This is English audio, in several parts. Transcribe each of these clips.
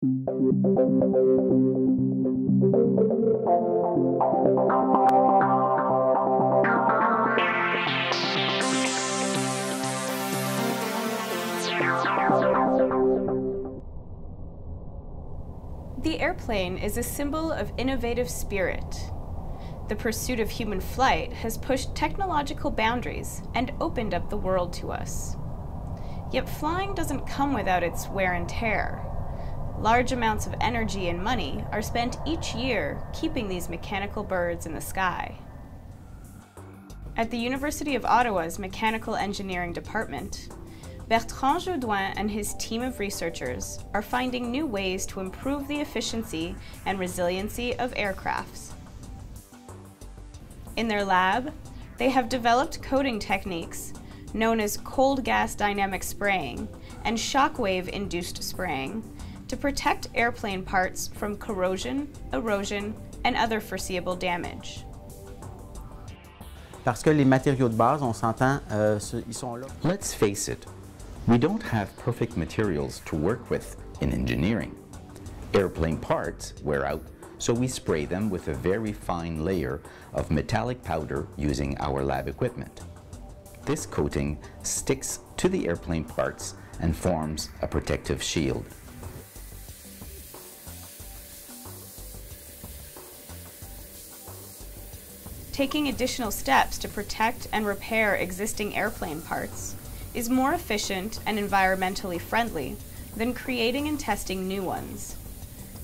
The airplane is a symbol of innovative spirit. The pursuit of human flight has pushed technological boundaries and opened up the world to us. Yet flying doesn't come without its wear and tear. Large amounts of energy and money are spent each year keeping these mechanical birds in the sky. At the University of Ottawa's Mechanical Engineering Department, Bertrand Jodoin and his team of researchers are finding new ways to improve the efficiency and resiliency of aircrafts. In their lab, they have developed coating techniques known as cold gas dynamic spraying and shockwave induced spraying to protect airplane parts from corrosion, erosion, and other foreseeable damage. Parce que les matériaux de base, on s'entend, euh, ils sont là. Let's face it, we don't have perfect materials to work with in engineering. Airplane parts wear out, so we spray them with a very fine layer of metallic powder using our lab equipment. This coating sticks to the airplane parts and forms a protective shield. Taking additional steps to protect and repair existing airplane parts is more efficient and environmentally friendly than creating and testing new ones.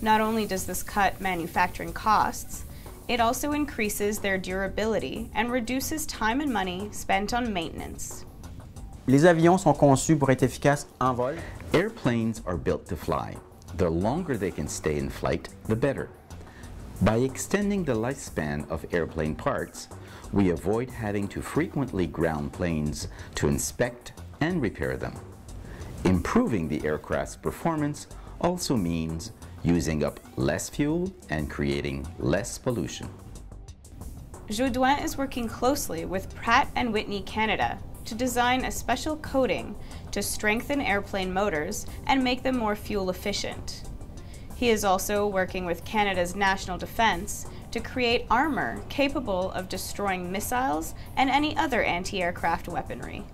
Not only does this cut manufacturing costs, it also increases their durability and reduces time and money spent on maintenance. Les avions sont conçus pour être efficaces en vol. Airplanes are built to fly. The longer they can stay in flight, the better. By extending the lifespan of airplane parts, we avoid having to frequently ground planes to inspect and repair them. Improving the aircraft's performance also means using up less fuel and creating less pollution. Jodoin is working closely with Pratt & Whitney Canada to design a special coating to strengthen airplane motors and make them more fuel efficient. He is also working with Canada's National Defence to create armor capable of destroying missiles and any other anti-aircraft weaponry.